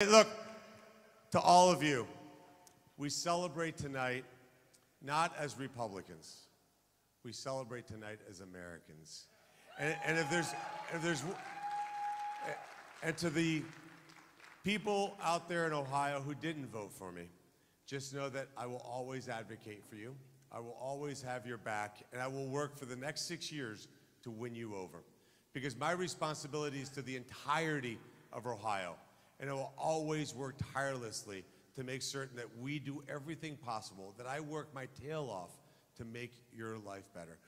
Hey, look, to all of you, we celebrate tonight not as Republicans. We celebrate tonight as Americans. And, and if there's, if there's, and to the people out there in Ohio who didn't vote for me, just know that I will always advocate for you. I will always have your back, and I will work for the next six years to win you over. Because my responsibility is to the entirety of Ohio, and I will always work tirelessly to make certain that we do everything possible, that I work my tail off to make your life better.